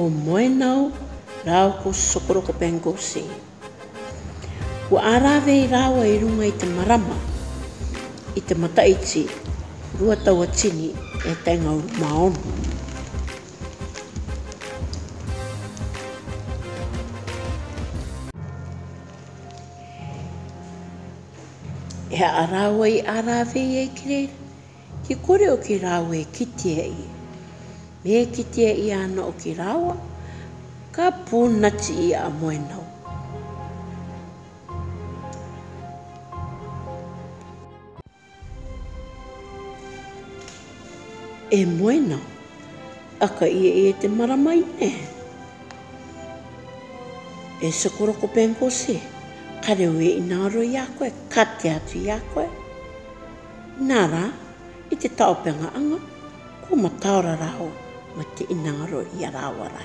ko moenau rau ko sokoro ko pengo se. Ko arawe i rau a irunga i te marama, i te mataiti, rua taua tini e tenga uru maonu. E a arawe i arawe i e kire, ki kore o ki rau e kitia i e me kitia i ana o ki rawa, ka puna ti i a moenau. E moenau, a ka i e te maramai ne. E se koroko pengo se, ka reo e i naro i a koe, ka te atu i a koe. Nara, i te taupenga anga, ko mataura rahoa. ಮತ್ತೆ ಇನ್ನವರು ಯಾರಾವರ